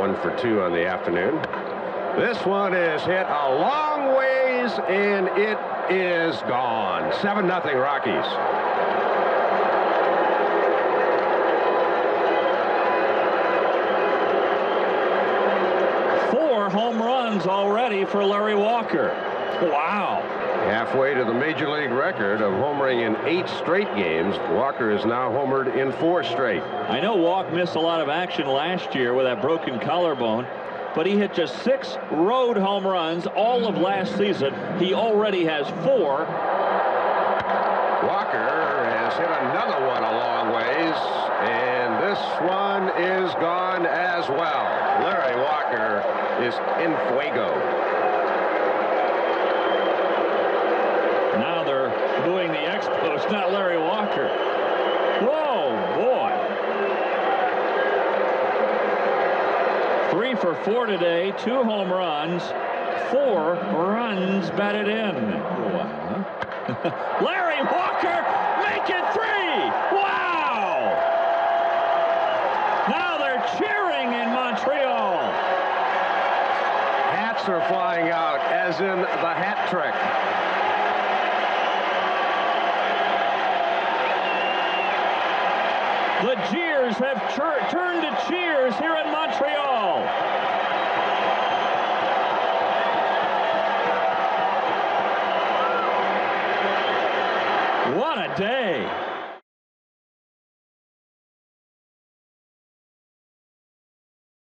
one for two on the afternoon. This one is hit a long ways, and it is gone. 7 nothing Rockies. Four home runs already for Larry Walker. Wow. Halfway to the major league record of homering in eight straight games, Walker is now homered in four straight. I know Walk missed a lot of action last year with that broken collarbone, but he hit just six road home runs all of last season. He already has four. Walker has hit another one a long ways, and this one is gone as well. Larry Walker is in fuego. Now they're doing the Expos, not Larry Walker. Whoa, boy. Three for four today, two home runs, four runs batted in. Wow. Larry Walker, make it three! Wow! Now they're cheering in Montreal. Hats are flying out, as in the hat trick. The jeers have turned to cheers here in Montreal. What a day.